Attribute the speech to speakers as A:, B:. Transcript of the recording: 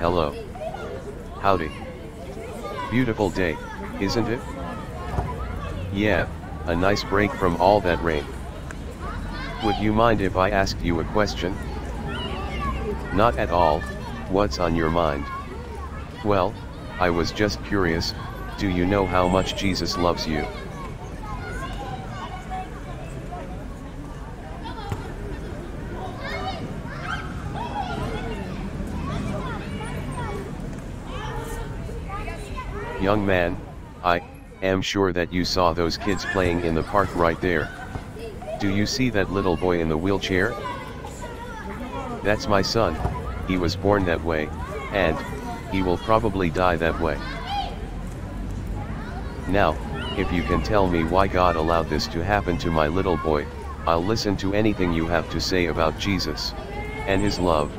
A: Hello. Howdy. Beautiful day, isn't it? Yeah, a nice break from all that rain. Would you mind if I asked you a question? Not at all, what's on your mind? Well, I was just curious, do you know how much Jesus loves you? Young man, I am sure that you saw those kids playing in the park right there. Do you see that little boy in the wheelchair? That's my son, he was born that way, and, he will probably die that way. Now, if you can tell me why God allowed this to happen to my little boy, I'll listen to anything you have to say about Jesus, and his love,